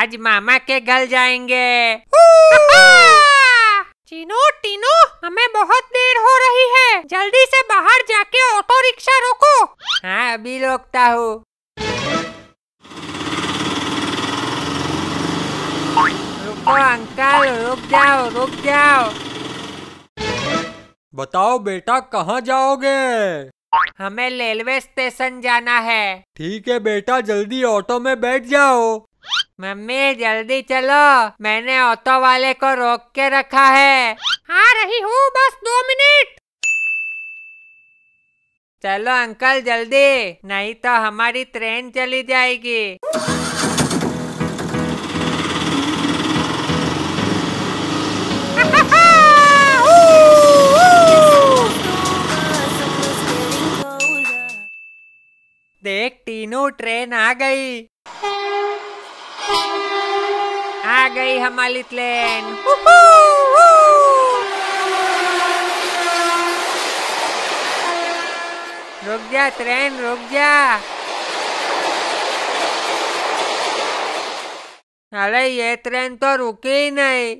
आज मामा के घर जाएँगे। चीनो टीनो हमें बहुत देर हो रही है। जल्दी से बाहर जाके ऑटो रिक्शा रोको। हाँ अभी रोकता हूँ। रुको अंकल रुक जाओ रुक जाओ। बताओ बेटा कहाँ जाओगे? हमें रेलवे स्टेशन जाना है। ठीक है बेटा जल्दी ऑटो में बैठ जाओ। मम्मी जल्दी चलो। मैंने ऑटो वाले को रोक के रखा है। आ रही हूँ बस दो मिनट। चलो अंकल जल्दी। नहीं तो हमारी ट्रेन चली जाएगी। देख तीनों ट्रेन आ गई। हमारी ट्रेन। रुक जा ट्रेन रुक जा। अरे ये ट्रेन तो रुकी ही नहीं।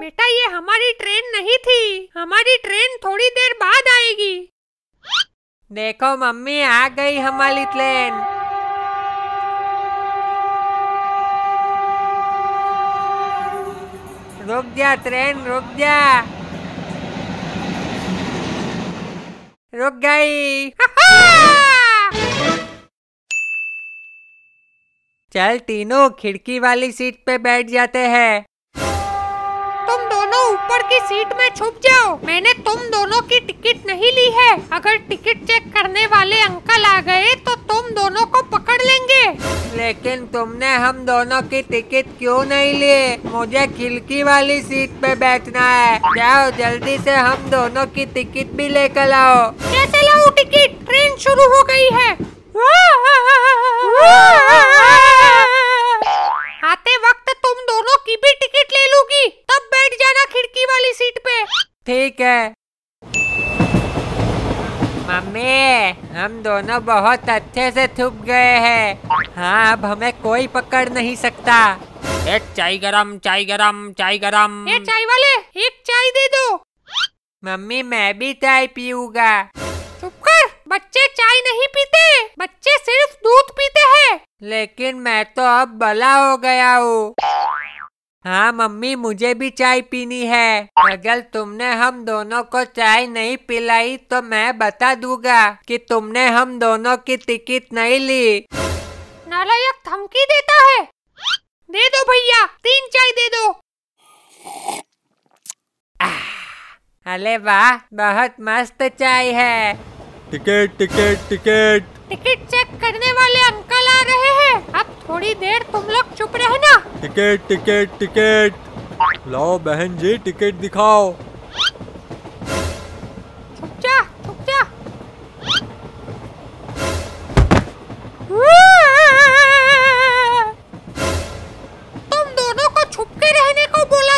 बेटा ये हमारी ट्रेन नहीं थी। हमारी ट्रेन थोड़ी देर बाद आएगी। देखो मम्मी आ गई हमारी ट्रेन। रुक जा ट्रेन रुक जा। रुक गई। चल तीनों खिड़की वाली सीट पे बैठ जाते हैं। तुम दोनों ऊपर की सीट में छुप जाओ। मैंने तुम दोनों की टिकट नहीं ली है। अगर टिकट चेक करने वाले अंकल आ गए तो तुम दोनों को पकड़ लेंगे। लेकिन तुमने हम दोनों की टिकट क्यों नहीं लिए मुझे खिड़की वाली सीट पे बैठना है। जाओ जल्दी से हम दोनों की टिकट भी लेकर आओ। कैसे लाऊं टिकट? ट्रेन शुरू हो गई है। आते वक्त तुम दोनों की भी टिकट ले लूँगी। तब बैठ जाना खिड़की वाली सीट पे। ठीक है। मम्मी हम दोनों बहुत अच्छे से छुप गए हैं। हाँ अब हमें कोई पकड़ नहीं सकता। एक चाय गरम चाय गरम चाय गरम। ये चाय वाले एक चाय दे दो। मम्मी मैं भी चाय पीऊँगा। चुप कर बच्चे चाय नहीं पीते बच्चे सिर्फ़ दूध पीते हैं। लेकिन मैं तो अब बला हो गया हूँ। हाँ मम्मी मुझे भी चाय पीनी है। अगर तुमने हम दोनों को चाय नहीं पिलाई तो मैं बता दूँगा कि तुमने हम दोनों की टिकट नहीं ली। नालायक धमकी देता है। दे दो भैया तीन चाय दे दो। अरे वाह बहुत मस्त चाय है। Ticket ticket ticket. Ticket check करने वाले अंकल हैं थोड़ी देर तुम लोग चुप रहना। Ticket ticket ticket. लाओ बहन जी टिकट दिखाओ। तुम दोनों को छुप के रहने को बोला